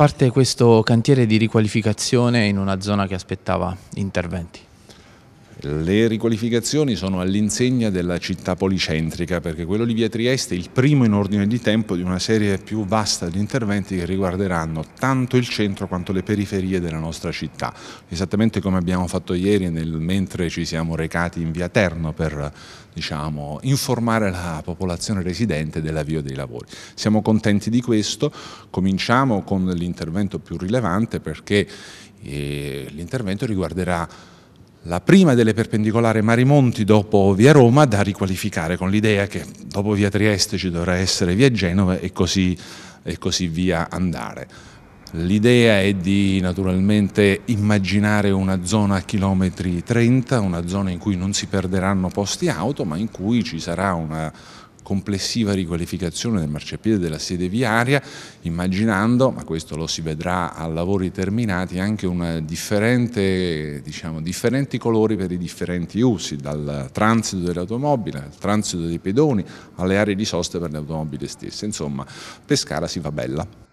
parte questo cantiere di riqualificazione in una zona che aspettava interventi? Le riqualificazioni sono all'insegna della città policentrica perché quello di Via Trieste è il primo in ordine di tempo di una serie più vasta di interventi che riguarderanno tanto il centro quanto le periferie della nostra città, esattamente come abbiamo fatto ieri nel, mentre ci siamo recati in Via Terno per diciamo, informare la popolazione residente dell'avvio dei lavori. Siamo contenti di questo, cominciamo con l'intervento più rilevante perché eh, l'intervento riguarderà la prima delle perpendicolari Marimonti dopo via Roma da riqualificare con l'idea che dopo via Trieste ci dovrà essere via Genova e così, e così via andare. L'idea è di naturalmente immaginare una zona a chilometri 30, una zona in cui non si perderanno posti auto ma in cui ci sarà una complessiva riqualificazione del marciapiede della sede viaria, immaginando, ma questo lo si vedrà a lavori terminati, anche differente, diciamo, differenti colori per i differenti usi, dal transito delle automobili, al transito dei pedoni, alle aree di sosta per le automobili stesse. Insomma, Pescara si fa bella.